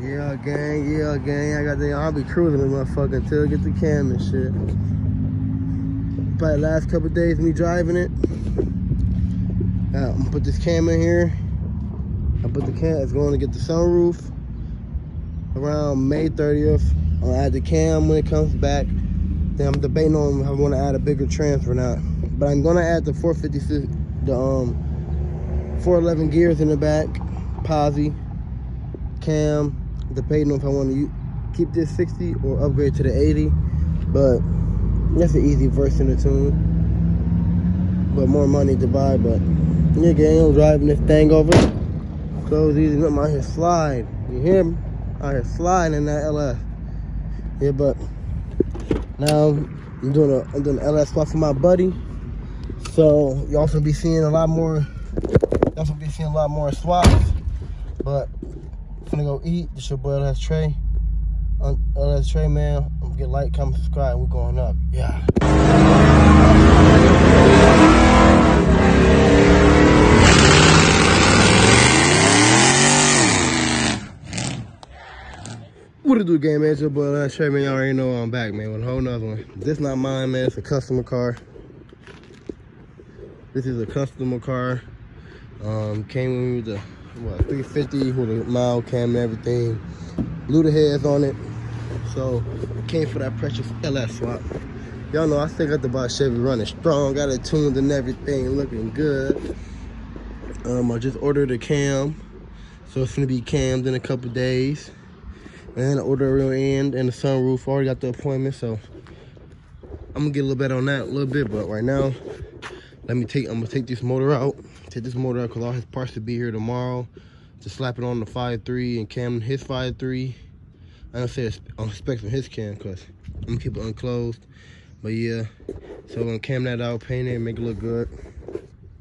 Yeah, gang, yeah, gang. I got the, I'll be cruising this motherfucker until I get the cam and shit. Probably last couple days me driving it. Uh, I'm gonna put this cam in here. I put the cam, it's going to get the sunroof around May 30th. I'll add the cam when it comes back. Then I'm debating on if I want to add a bigger transfer or not. But I'm gonna add the 456, the um 411 gears in the back, posi, cam, debating on if I want to keep this 60 or upgrade to the 80. But that's an easy verse in the tune. But more money to buy, but nigga I'm driving this thing over. Close easy, I'm out here slide. You hear me? Out here sliding in that LS. Yeah, but now I'm doing a I'm doing an LS swap for my buddy. So y'all gonna be seeing a lot more. Y'all gonna be seeing a lot more swaps. But gonna go eat. This your boy LS Trey. LS Trey, man. Get like, comment, subscribe. We're going up. Yeah. What it do, game man? But LS Trey, man. Y'all already know I'm back, man, with a whole nother one. This not mine, man. It's a customer car. This is a customer car. Um, came with the what 350 with a mild cam and everything. Blew the heads on it. So came for that precious LS swap. Y'all know I still got the box Chevy running strong, got it tuned and everything, looking good. Um, I just ordered a cam, so it's gonna be cammed in a couple days. And I ordered a real end and the sunroof. Already got the appointment, so I'm gonna get a little bit on that a little bit. But right now, let me take. I'm gonna take this motor out. Take this motor out because all his parts to be here tomorrow. To slap it on the 5.3 and cam his 5.3. I don't say on specs from his cam because I'm gonna keep it unclosed. But yeah, so I'm gonna cam that out, paint it, make it look good.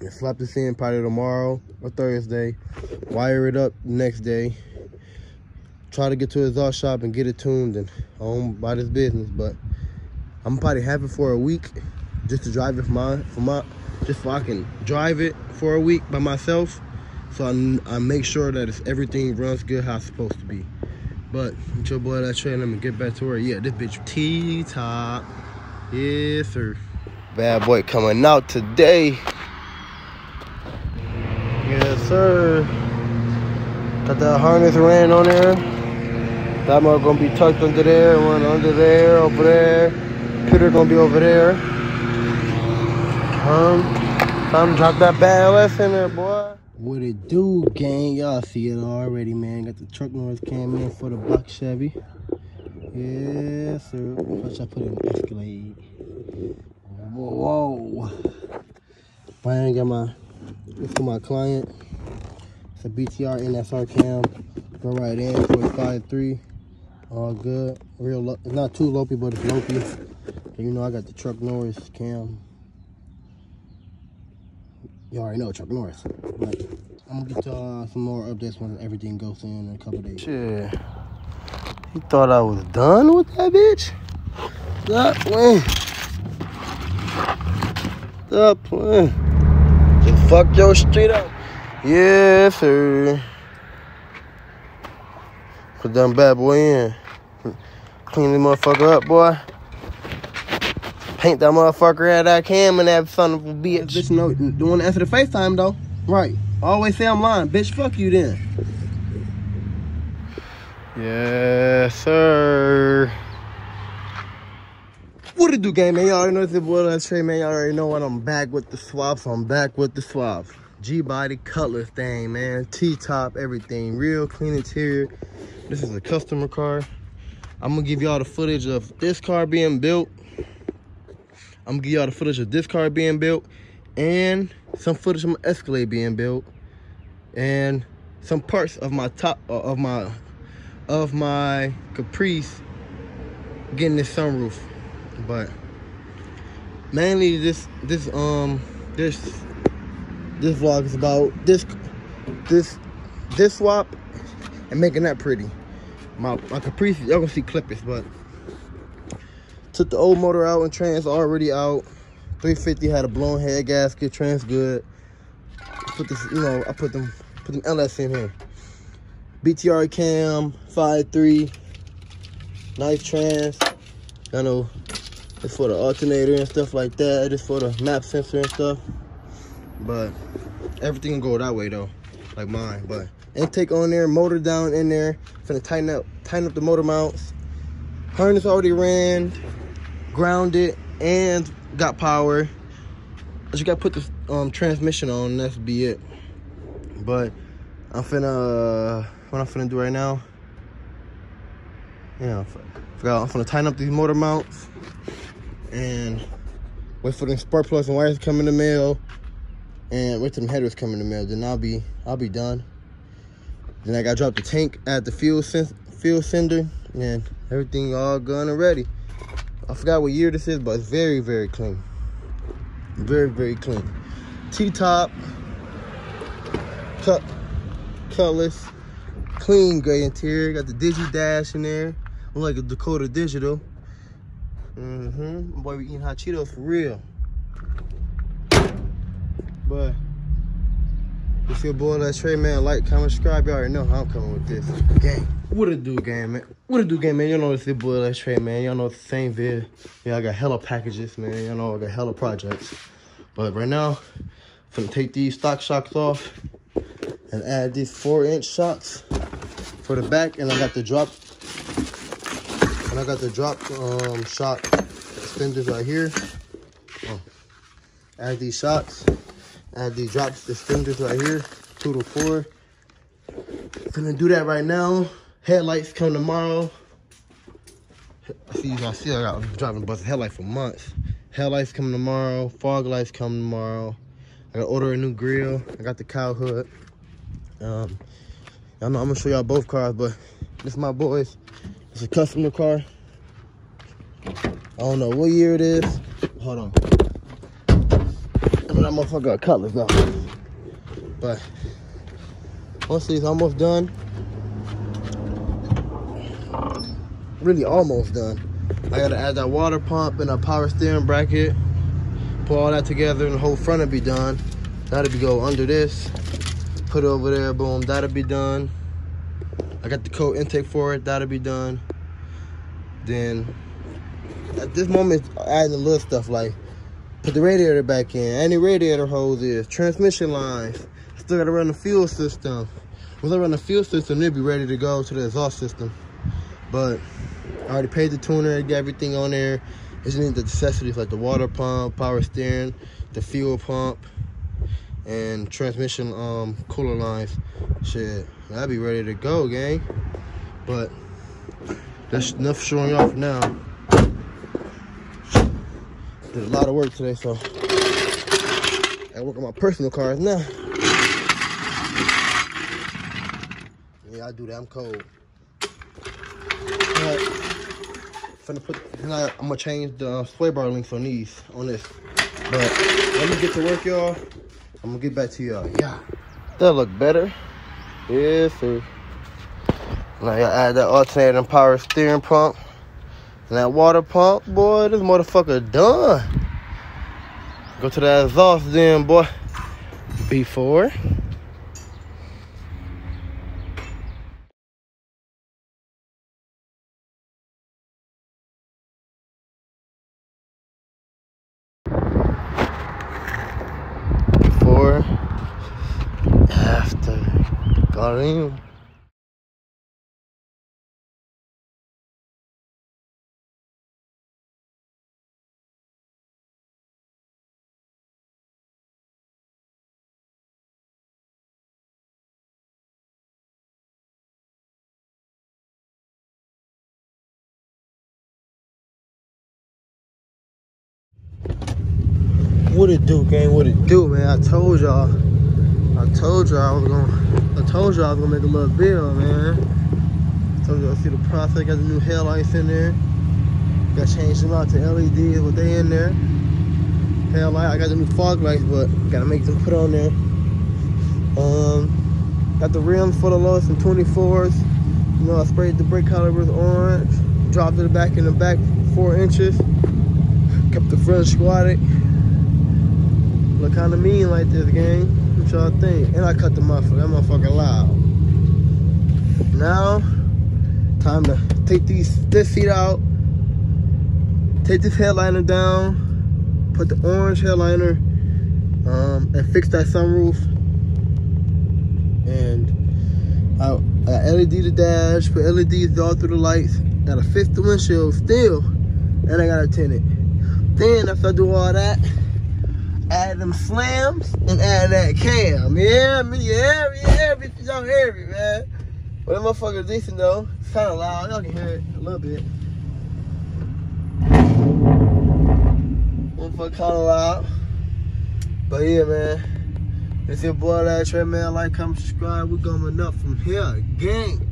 And slap this in probably tomorrow or Thursday. Wire it up next day try to get to his exhaust shop and get it tuned and own by this business. But I'm probably have it for a week just to drive it for my for my just so I can drive it for a week by myself. So I, I make sure that it's everything runs good how it's supposed to be. But it's your boy that train. Let me get back to work. Yeah, this bitch T-top. Yes, sir. Bad boy coming out today. Yes, sir. Got that harness ran on there. That mug gonna be tucked under there, one under there, over there. Peter gonna be over there. Time to drop that bad LS in there, boy. What it do, gang? Y'all see it already, man. Got the Truck Norris cam in for the black Chevy. Yes, sir. First I put in Escalade. Whoa. Finally got my, this for my client. It's a BTR NSR cam. Go right in, 45.3. All good. Real, it's not too lopey, but it's lopey. And you know I got the Truck Norris cam. You already know Chuck Norris. But I'm gonna get y'all some more updates when everything goes in in a couple days. Shit. He thought I was done with that bitch? Stop playing. Stop playing. Just fuck your street up. Yes, sir. Put that bad boy in. Clean the motherfucker up, boy. Paint that motherfucker at that cam and that son of a bitch. Bitch, no, don't want to answer the FaceTime though. Right. Always say I'm lying. Bitch, fuck you then. Yes, sir. What it do, gang, man? Y'all already know it's the boy LS Trey, man. Y'all already know what I'm back with the swaps. I'm back with the swaps. G-body cutlass thing, man. T-top, everything. Real clean interior. This is a customer car. I'm gonna give y'all the footage of this car being built. I'm gonna give y'all the footage of this car being built and some footage of my Escalade being built and some parts of my top uh, of my of my Caprice getting this sunroof. But mainly this this um this this vlog is about this this this swap and making that pretty. My my Caprice, y'all gonna see clippers, but took the old motor out and trans already out. 350 had a blown head gasket, trans good. Put this, you know, I put them put them LS in here. BTR cam, 5.3, nice trans. I know it's for the alternator and stuff like that. It's for the map sensor and stuff. But everything go that way though, like mine. But intake on there, motor down in there. Finna tighten up, tighten up the motor mounts. Harness already ran, grounded, and got power. But you gotta put the um, transmission on, that's be it. But I'm finna, uh, what I'm finna do right now, yeah, forgot, I'm finna tighten up these motor mounts and wait for the spark plugs and wires to come in the mail and wait till the headers come in the mail. Then I'll be, I'll be done. Then I gotta drop the tank at the fuel, fuel sender and everything all gone and ready. I forgot what year this is, but it's very, very clean. Very, very clean. T-top, cut, colorless, clean gray interior. Got the Digi Dash in there. I'm like a Dakota Digital. Mm-hmm. Boy, we eating hot Cheetos for real. But if your boy that Trey man, like, comment, subscribe. Y'all already know how I'm coming with this. Gang. What it do, gang, man? What it do, gang, man? Y'all know it's your boy that Trey, man. Y'all know it's the same vid. Yeah, I got hella packages, man. Y'all know I got hella projects. But right now, I'm gonna take these stock shocks off and add these four inch shocks for the back. And I got the drop, and I got the drop um, shock extenders right here. Oh. Add these shocks, add these drop extenders right here, two to four. Gonna do that right now. Headlights come tomorrow. I see, you I see, I got driving bus headlight for months. Headlights coming tomorrow. Fog lights coming tomorrow. I gotta order a new grill. I got the cowl hood. Um, y'all know I'm gonna show y'all both cars, but this is my boys. It's a customer car. I don't know what year it is. Hold on. That motherfucker got colors now. But once it's almost done, really almost done. I gotta add that water pump and a power steering bracket. Put all that together and the whole front will be done. That'll be go under this. Put it over there, boom, that'll be done. I got the coat intake for it, that'll be done. Then at this moment, adding the little stuff like put the radiator back in, any radiator hoses, transmission lines. Still gotta run the fuel system. Once I run the fuel system, it'll be ready to go to the exhaust system. But I already paid the tuner, got everything on there. It's just the necessities like the water pump, power steering, the fuel pump, and transmission um, cooler lines. Shit, I'll be ready to go, gang. But that's enough showing off now. Did a lot of work today, so I work on my personal cars now. Yeah, I do that. I'm cold finna put, I, am gonna change the uh, sway bar links on these, on this. But let me get to work, y'all. I'm gonna get back to y'all. Yeah. That look better. Yes, sir. Now y'all add that alternating power steering pump. And that water pump, boy, this motherfucker done. Go to that exhaust then, boy. B4. Carinho. What it do, gang? What it do, man? I told y'all. I told y'all I was gonna. I told y'all I was gonna make a little bill, man. I told y'all see the process. Got the new headlights in there. Got changed them out to LEDs. What they in there? Headlight. I got the new fog lights, but gotta make them put on there. Um, got the rims for the lowest and 24s. You know, I sprayed the brake calipers orange. Dropped it back in the back four inches. Kept the front squatted. Look kind of mean like this, gang. What y'all think? And I cut the muffler. That motherfucker loud. Now, time to take these this seat out, take this headliner down, put the orange headliner, um, and fix that sunroof. And I, I LED the dash, put LEDs all through the lights, gotta fix the windshield still, and I gotta tint it. Then after I do all that, add them slams and add that cam. Yeah, me, yeah, yeah, bitch, y'all hear me, man. But that motherfucker decent though. It's kind of loud. Y'all can hear it a little bit. Motherfucker kind of loud. But yeah, man. It's your boy, that Trey, man. Like, comment, subscribe. We're going up from here. Gang.